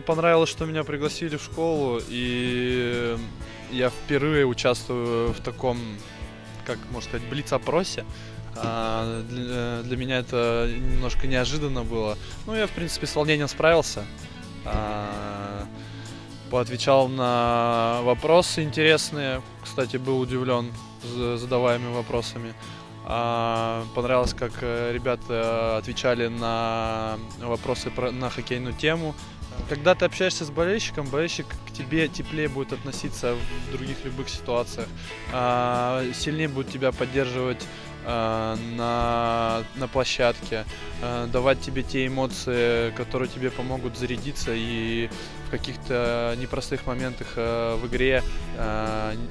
понравилось, что меня пригласили в школу, и я впервые участвую в таком, как можно сказать, блиц-опросе. А, для, для меня это немножко неожиданно было. Ну, я, в принципе, с волнением справился. А, поотвечал на вопросы интересные. Кстати, был удивлен задаваемыми вопросами. А, понравилось, как э, ребята отвечали на вопросы про, на хоккейную тему. Когда ты общаешься с болельщиком, болельщик к тебе теплее будет относиться в других любых ситуациях, а, сильнее будет тебя поддерживать а, на, на площадке, а, давать тебе те эмоции, которые тебе помогут зарядиться и в каких-то непростых моментах а, в игре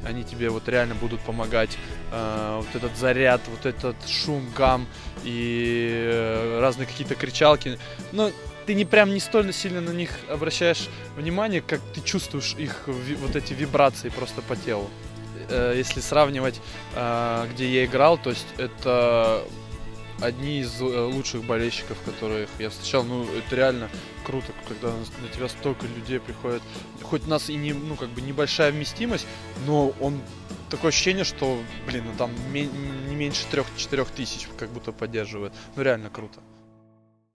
они тебе вот реально будут помогать. Вот этот заряд, вот этот шум, гам и э, разные какие-то кричалки. Но ты не прям не столь сильно на них обращаешь внимание, как ты чувствуешь их вот эти вибрации просто по телу. Э, если сравнивать, э, где я играл, то есть это одни из э, лучших болельщиков, которых я встречал. Ну, это реально круто, когда на тебя столько людей приходит. Хоть у нас и не, ну, как бы небольшая вместимость, но он такое ощущение, что, блин, ну там не меньше трех-четырех тысяч как будто поддерживает. Ну, реально круто.